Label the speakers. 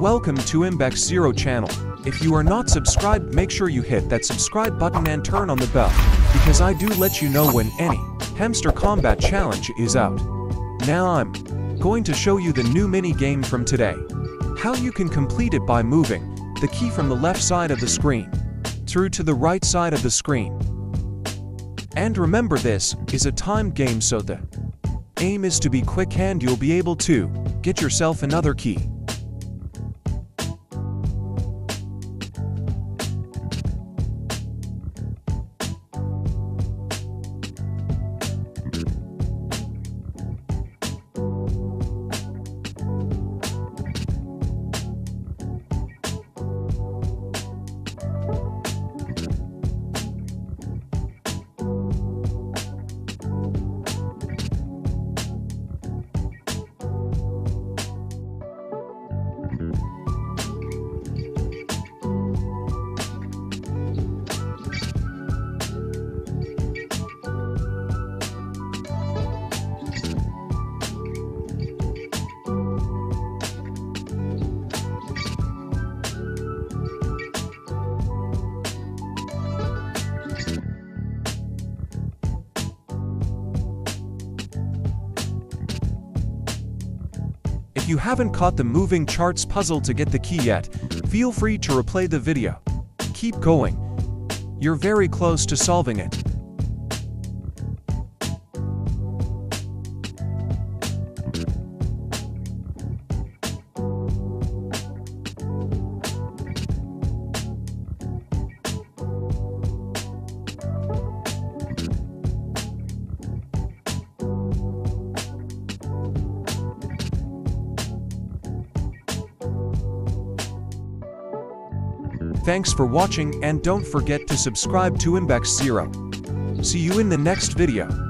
Speaker 1: Welcome to Imbex Zero channel. If you are not subscribed, make sure you hit that subscribe button and turn on the bell, because I do let you know when any Hamster Kombat Challenge is out. Now I'm going to show you the new mini game from today. How you can complete it by moving the key from the left side of the screen through to the right side of the screen. And remember this is a timed game so the aim is to be quick and you'll be able to get yourself another key. If you haven't caught the moving charts puzzle to get the key yet, feel free to replay the video. Keep going. You're very close to solving it. Thanks for watching and don't forget to subscribe to Imbex Zero. See you in the next video.